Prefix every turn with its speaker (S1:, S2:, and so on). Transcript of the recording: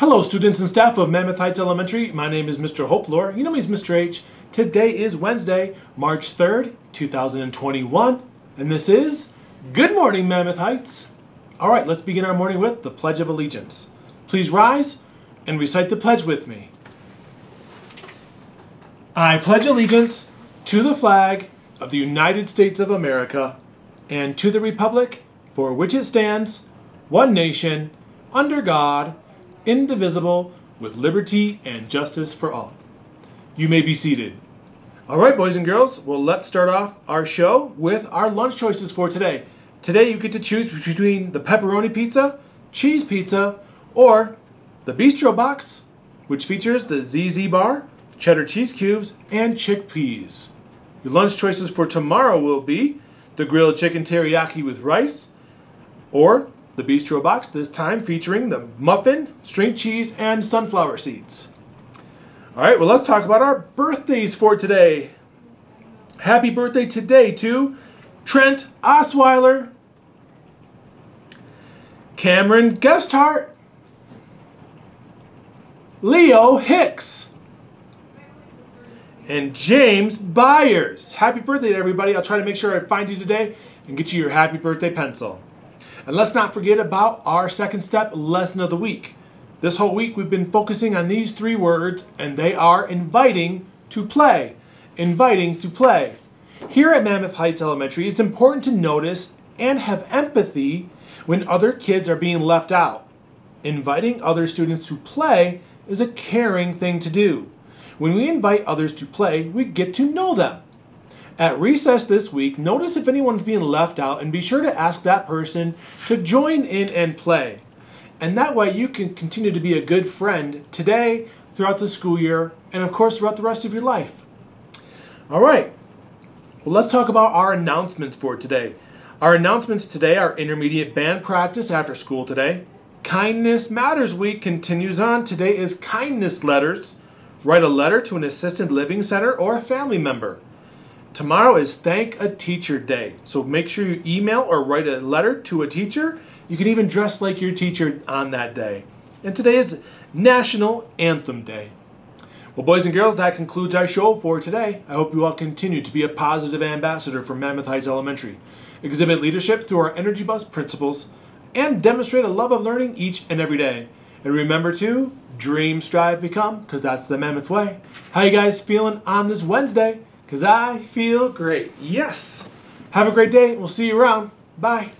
S1: Hello, students and staff of Mammoth Heights Elementary. My name is Mr. Holtvluwer. You know me as Mr. H. Today is Wednesday, March 3rd, 2021, and this is Good Morning, Mammoth Heights. All right, let's begin our morning with the Pledge of Allegiance. Please rise and recite the pledge with me. I pledge allegiance to the flag of the United States of America and to the republic for which it stands, one nation, under God, indivisible, with liberty and justice for all. You may be seated. All right, boys and girls, well, let's start off our show with our lunch choices for today. Today, you get to choose between the pepperoni pizza, cheese pizza, or the bistro box, which features the ZZ bar, cheddar cheese cubes, and chickpeas. Your lunch choices for tomorrow will be the grilled chicken teriyaki with rice, or the bistro box, this time featuring the muffin, string cheese, and sunflower seeds. All right, well, let's talk about our birthdays for today. Happy birthday today to Trent Osweiler, Cameron Gesthart, Leo Hicks, and James Byers. Happy birthday to everybody. I'll try to make sure I find you today and get you your happy birthday pencil. And let's not forget about our second step lesson of the week. This whole week we've been focusing on these three words, and they are inviting to play. Inviting to play. Here at Mammoth Heights Elementary, it's important to notice and have empathy when other kids are being left out. Inviting other students to play is a caring thing to do. When we invite others to play, we get to know them. At recess this week, notice if anyone's being left out and be sure to ask that person to join in and play. And that way you can continue to be a good friend today, throughout the school year, and of course throughout the rest of your life. All right, well, let's talk about our announcements for today. Our announcements today are intermediate band practice after school today. Kindness Matters Week continues on. Today is kindness letters. Write a letter to an assisted living center or a family member. Tomorrow is Thank a Teacher Day. So make sure you email or write a letter to a teacher. You can even dress like your teacher on that day. And today is National Anthem Day. Well, boys and girls, that concludes our show for today. I hope you all continue to be a positive ambassador for Mammoth Heights Elementary, exhibit leadership through our Energy Bus principles, and demonstrate a love of learning each and every day. And remember to dream, strive, become, because that's the Mammoth way. How you guys feeling on this Wednesday? Because I feel great. Yes. Have a great day. We'll see you around. Bye.